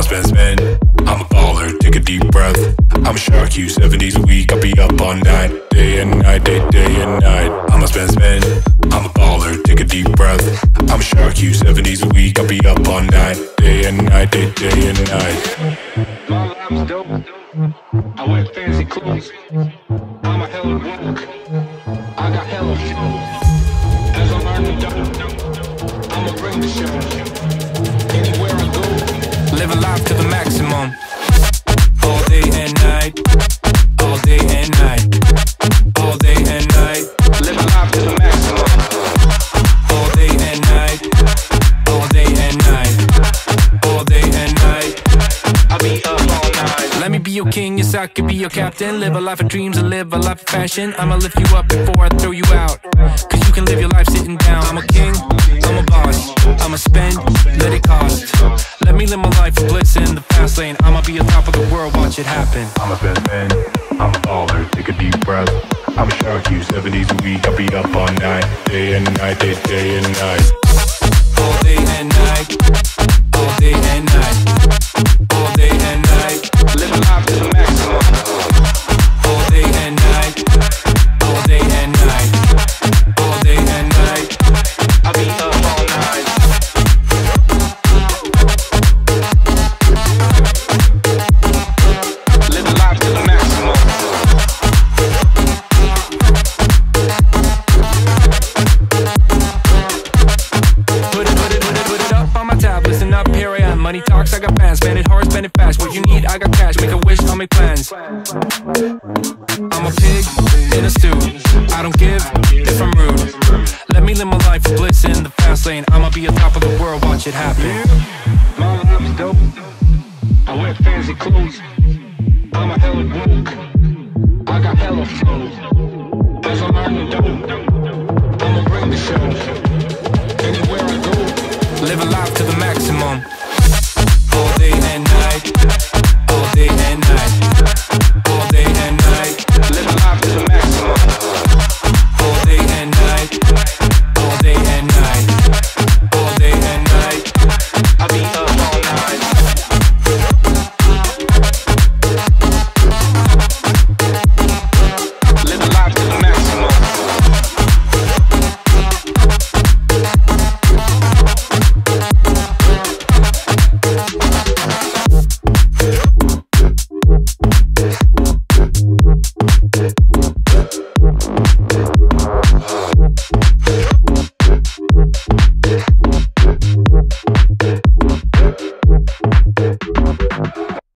I'ma spend, spend. I'm a baller, take a deep breath. I'm a shark, you seven days a week. I'll be up all night, day and night, day, day and night. I'ma spend, spend. I'm a baller, take a deep breath. I'm a shark, you seven days a week. I'll be up all night, day and night, day, day and night. My life's dope. I wear fancy clothes. I'm a hella woke. I got hella flow. As I'm earning dope, I'ma bring the show. Live a life to the maximum. All day and night. All day and night. All day and night. live a life to the maximum. All day and night. All day and night. All day and night. I be up all night. Let me be your king, yes, I could be your captain. Live a life of dreams and live a life of fashion. I'ma lift you up before I throw you out. Cause you can live your life sitting down. I'm a king, I'm a boss. World, watch it happen. I'm a best man. I'm a baller, take a deep breath. I'm a shark, you seven days a week. I'll be up all night, day and night, day, day and night. All day and night. Money talks, I got fans. Spend it hard, spend it fast. What you need, I got cash. Make a wish, I'll make plans. I'm a pig in a stew. I don't give if I'm rude. Let me live my life of bliss in the fast lane. I'ma be on top of the world, watch it happen. My life's dope. I wear fancy clothes. I'm a hella woke. I got hella flow. As I'm earning dope, I'ma bring the show. Anywhere I go, Live a life to the maximum.